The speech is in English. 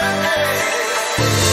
Hey!